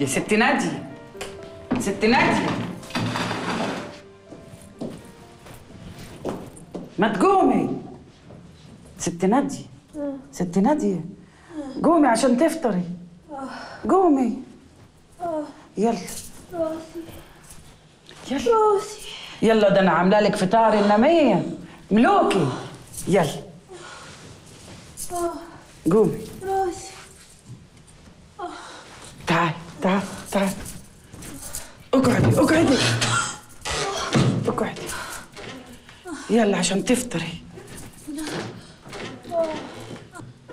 يا ست نادية ست نادية ما تقومي. ست نادية ست نادية قومي عشان تفطري. قومي. يلا. يلا. يلا ده أنا عاملة لك فطار النمية. ملوكي. يلا. قومي راسي تعال تعال. اقعدي اقعدي. اقعدي. يلا عشان تفطري.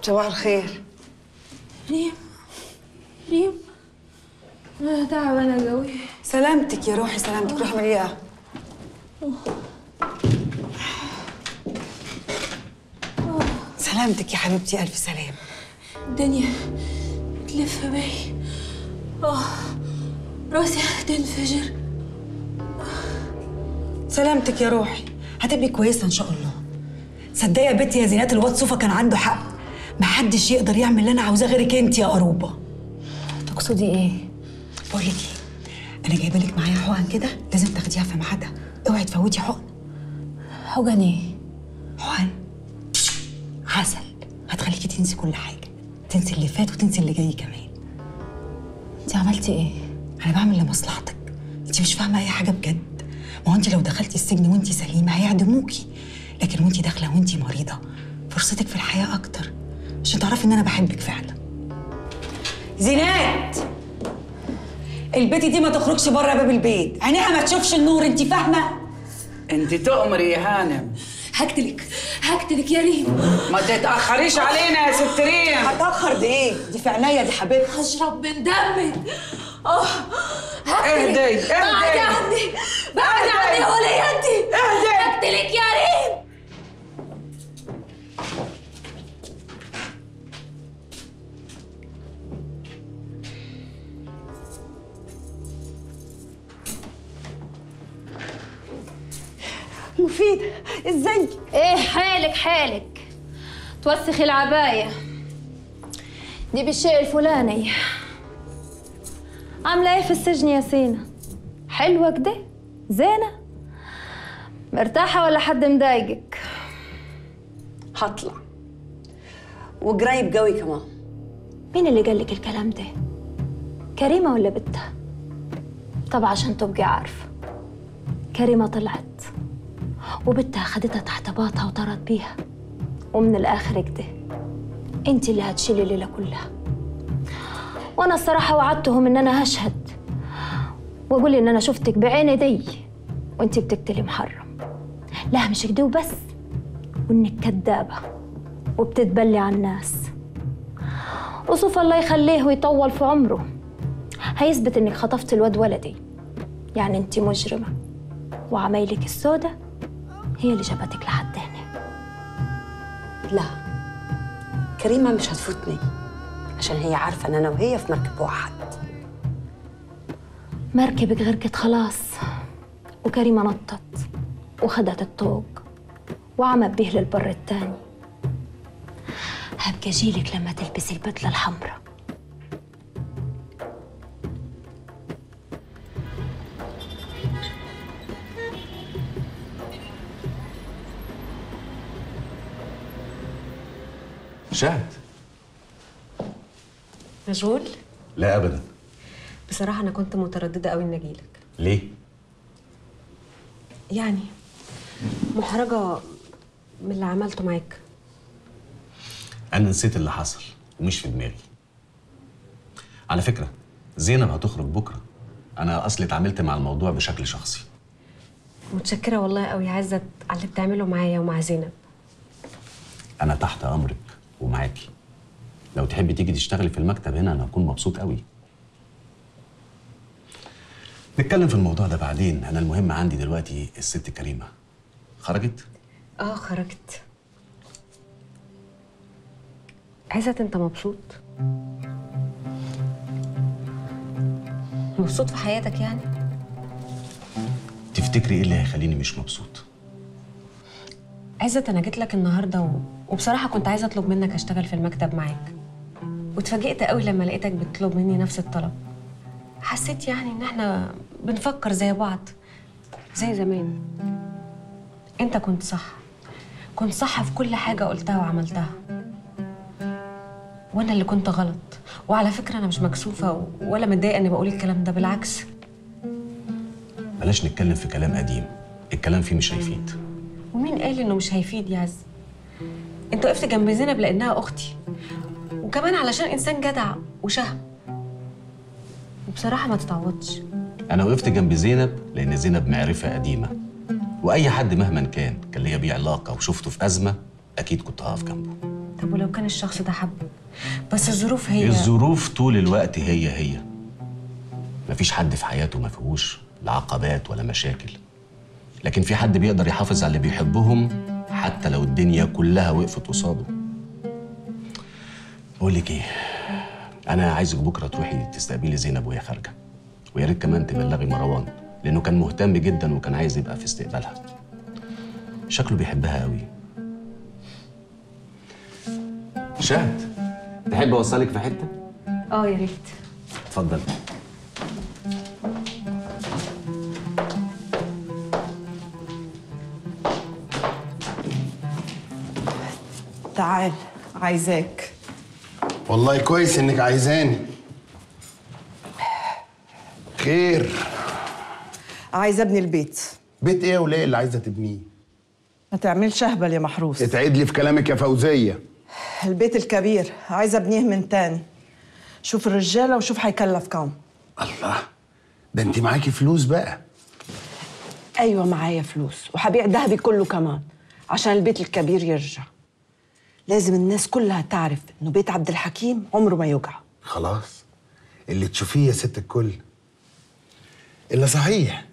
صباح الخير. ريم ريم. أنا تعبانة قوي. سلامتك يا روحي سلامتك روحي مليئة. سلامتك يا حبيبتي ألف سلام. الدنيا تلف بي آه راسي هتنفجر سلامتك يا روحي. هتبقي كويسة إن شاء الله. صدقي يا بنتي يا زينات الواد صوفا كان عنده حق. محدش يقدر يعمل اللي أنا عاوزاه غيرك أنت يا قروبة تقصدي إيه؟ بقول لك إيه؟ أنا جايبة لك معايا حقن كده لازم تاخديها في ميعادها. اوعي تفوتي حقن. حقن إيه؟ حقن. عسل. هتخليكي تنسي كل حاجة. تنسي اللي فات وتنسي اللي جاي كمان. أنت عملتي إيه؟ أنا بعمل لمصلحتك. انت مش فاهمة أي حاجة بجد. ما هو انت لو دخلتي السجن وانت سليمة هيعدموكي. لكن وانت داخلة وانت مريضة فرصتك في الحياة أكتر. عشان تعرفي إن أنا بحبك فعلا. زينات! البيت دي ما تخرجش بره باب البيت. عينيها ما تشوفش النور انت فاهمة؟ انت تؤمري يا هانم. هقتلك. هقتلك يا ريم. ما تتأخريش علينا يا ست ريم. هتأخر دي إيه دي في عينيا دي حبيبتي. هشرب من دمك. آه اهدي، اهدي. بعد عني بعد عني يا وليتي اهدي. هقتلك يا ريم. مفيد. إزاي؟ إيه حالك حالك. توسخي العباية. دي بالشيء الفلاني. عاملة إيه في السجن يا سينا؟ حلوة كده؟ زينة؟ مرتاحة ولا حد مضايقك؟ هطلع. وقريب قوي كمان. مين اللي قالك الكلام ده؟ كريمة ولا بنتها؟ طب عشان تبقي عارفة. كريمة طلعت. وبنتها خدتها تحت باطها وطارت بيها. ومن الآخر كده انت اللي هتشيلي الليلة كلها. وأنا الصراحة وعدتهم إن أنا هشهد. وأقول إن أنا شفتك بعيني دي وانت بتقتلي محرم. لا مش كده وبس وإنك كدابة وبتتبلي على الناس. وصوف الله يخليه ويطول في عمره. هيثبت إنك خطفت الواد ولدي. يعني انت مجرمة. وعمايلك السودة هي اللي جابتك لحد هنا. لا كريمة مش هتفوتني عشان هي عارفة إن أنا وهي في مركب واحد. مركبك غرقت خلاص وكريمة نطت وخدت الطوق وعمت به للبر التاني. هبقى جيلك لما تلبسي البدلة الحمراء. شهد مشغول؟ لا ابدا. بصراحة أنا كنت مترددة قوي إني أجيلك. ليه؟ يعني محرجة من اللي عملته معاك. أنا نسيت اللي حصل ومش في دماغي. على فكرة زينب هتخرج بكرة. أنا أصلي اتعاملت مع الموضوع بشكل شخصي. متشكرة والله قوي عزت على اللي بتعمله معايا ومع زينب. أنا تحت أمرك. ومعاكي. لو تحبي تيجي تشتغلي في المكتب هنا أنا هكون مبسوط قوي. نتكلم في الموضوع ده بعدين. أنا المهم عندي دلوقتي الست كريمة. خرجت؟ آه خرجت. عزت أنت مبسوط؟ مبسوط في حياتك يعني؟ تفتكري إيه اللي هيخليني مش مبسوط؟ عزت أنا جيت لك النهارده و... وبصراحة كنت عايزة أطلب منك أشتغل في المكتب معاك. واتفاجئت قوي لما لقيتك بتطلب مني نفس الطلب. حسيت يعني إن إحنا بنفكر زي بعض زي زمان. أنت كنت صح. كنت صح في كل حاجة قلتها وعملتها. وأنا اللي كنت غلط. وعلى فكرة أنا مش مكسوفة ولا متضايقة إني بقول الكلام ده بالعكس. بلاش نتكلم في كلام قديم. الكلام فيه مش هيفيد. ومين قال إنه مش هيفيد يا عز أنت وقفت جنب زينب لأنها أختي. وكمان علشان إنسان جدع وشهم. وبصراحة ما تتعوضش. أنا وقفت جنب زينب لأن زينب معرفة قديمة. وأي حد مهما كان كان ليا بيه علاقة وشفته في أزمة أكيد كنت هقف جنبه. طب ولو كان الشخص ده حبك بس الظروف هي الظروف طول الوقت هي هي. مفيش حد في حياته ما فيهوش لا عقبات ولا مشاكل. لكن في حد بيقدر يحافظ على اللي بيحبهم حتى لو الدنيا كلها وقفت قصاده. بقول لك إيه أنا عايزك بكرة تروحي تستقبلي زينب وهي خارجة ويا ريت كمان تبلغي مروان لأنه كان مهتم جدا وكان عايز يبقى في استقبالها. شكله بيحبها قوي. شهد تحب أوصلك في حتة؟ آه يا ريت. اتفضل. تعال عايزاك. والله كويس إنك عايزاني. خير. عايزة ابني البيت. بيت إيه وليه اللي عايزة تبنيه؟ ما تعملش أهبل يا محروس. اتعيد لي في كلامك يا فوزية. البيت الكبير. عايزة ابنيه من تاني شوف الرجالة وشوف هيكلف كام. الله. ده أنت معاكي فلوس بقى. أيوه معايا فلوس. وهبيع ذهبي كله كمان. عشان البيت الكبير يرجع. لازم الناس كلها تعرف إنه بيت عبد الحكيم عمره ما يوجع. خلاص. اللي تشوفيه يا ست الكل. الا صحيح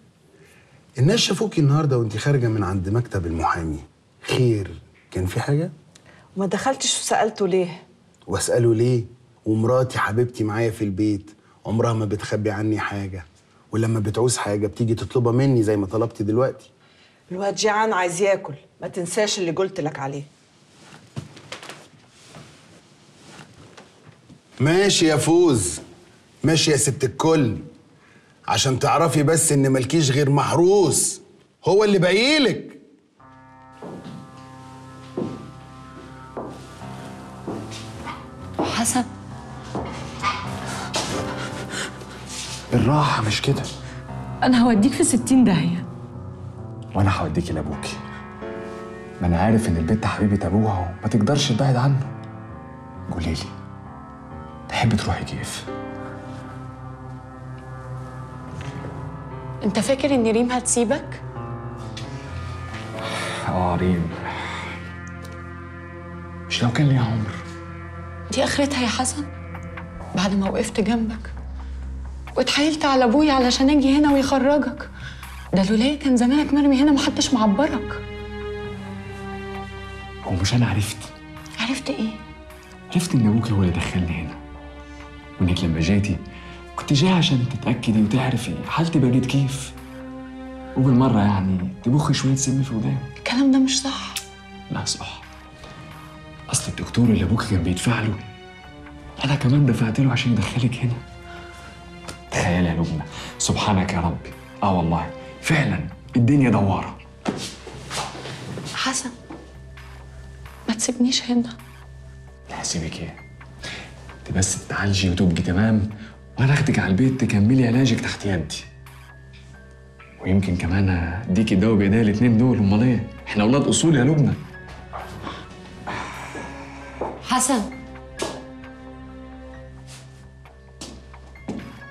الناس شافوكي النهارده وانت خارجة من عند مكتب المحامي. خير. كان في حاجة؟ وما دخلتش وسألته ليه. واسأله ليه؟ ومراتي حبيبتي معايا في البيت. عمرها ما بتخبي عني حاجة. ولما بتعوز حاجة بتيجي تطلبها مني زي ما طلبتي دلوقتي. الواد جيعان عايز ياكل. ما تنساش اللي قلت لك عليه. ماشي يا فوز. ماشي يا ست الكل. عشان تعرفي بس إن ملكيش غير محروس. هو اللي باقيلك. حسن. بالراحة مش كده. أنا هوديك في ستين داهية. وأنا هوديكي لأبوكي. ما أنا عارف إن البنت حبيبة أبوها وما تقدرش تبعد عنه. قولي لي تحبي تروحي كيف؟ انت فاكر ان ريم هتسيبك؟ آه ريم. مش لو كان ليها عمر. دي آخرتها يا حسن؟ بعد ما وقفت جنبك. واتحايلت على أبويا علشان أجي هنا ويخرجك. ده لولايا كان زمانك مرمي هنا محدش معبرك. هو مش أنا عرفت؟ عرفت إيه؟ عرفت إن ابوكي هو اللي دخلني هنا. وانك لما جيتي كنت جاي عشان تتأكدي وتعرفي حالتي بقت كيف. وبالمره يعني تبخي شوية سم في ودانك. الكلام ده مش صح. لا صح. أصل الدكتور اللي أبوك كان بيدفع له أنا كمان دفعت له عشان يدخلك هنا. تخيل يا لبنى. سبحانك يا ربي. آه والله. فعلا الدنيا دوارة. حسن ما تسيبنيش هنا. لا هسيبك إيه انت بس تتعالجي وتبقي تمام وأنا اخدك على البيت تكملي علاجك تحت يدي. ويمكن كمان أديكي الدواء بإيديا الاتنين دول أمال إيه؟ إحنا أولاد أصول يا لبنى حسن.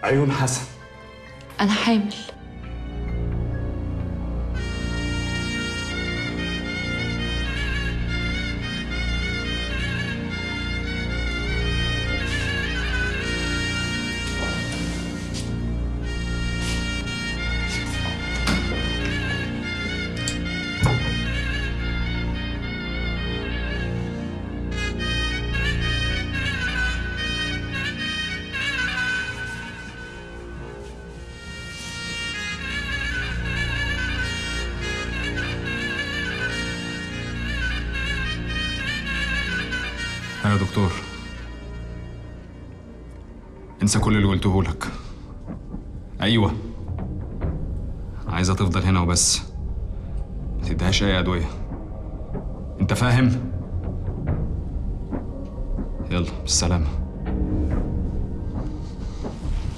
عيون حسن. أنا حامل. يا دكتور. انسى كل اللي قلته لك. أيوه. عايزة تفضل هنا وبس. ما تديهاش أي أدوية. أنت فاهم؟ يلا بالسلامة.